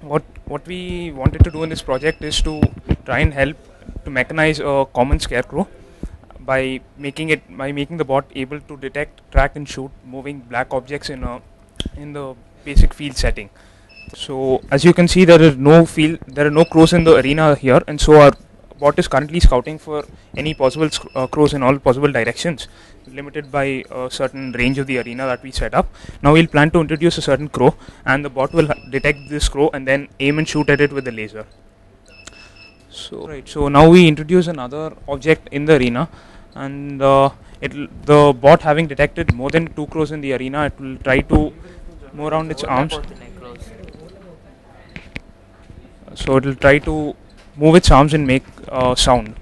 what what we wanted to do in this project is to try and help to mechanize a common scarecrow by making it by making the bot able to detect, track, and shoot moving black objects in a in the basic field setting. So as you can see, there is no field, there are no crows in the arena here, and so our bot is currently scouting for any possible sc- uh, crows in all possible directions, limited by a certain range of the arena that we set up. Now we'll plan to introduce a certain crow, and the bot will ha- detect this crow and then aim and shoot at it with the laser. So right, so now we introduce another object in the arena, and uh, it the bot having detected more than two crows in the arena, it will try to move around its arms. So it will try to move its arms and make uh, sound.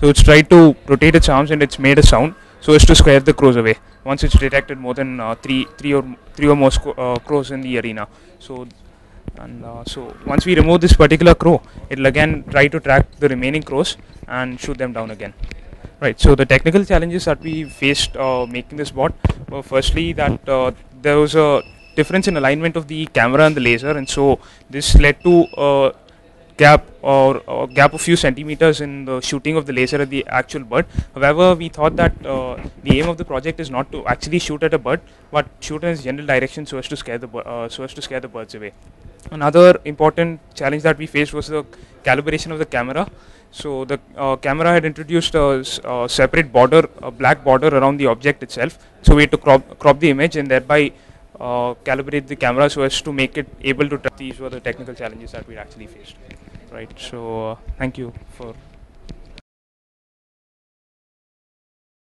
So it's tried to rotate its arms and it's made a sound so as to scare the crows away. Once it's detected more than uh, three, three or three or more uh, crows in the arena. So and uh, so once we remove this particular crow, it'll again try to track the remaining crows and shoot them down again. Right. So the technical challenges that we faced uh, making this bot were firstly that uh, there was a difference in alignment of the camera and the laser, and so this led to a gap or a gap of few centimeters in the shooting of the laser at the actual bird. However, we thought that uh, the aim of the project is not to actually shoot at a bird, but shoot in its general direction so as to scare the uh, so as to scare the birds away. Another important challenge that we faced was the calibration of the camera. So the uh, camera had introduced a separate border, a black border around the object itself. So we had to crop, crop the image and thereby uh, calibrate the camera so as to make it able to. These were the technical challenges that we actually faced. Right. So uh, thank you for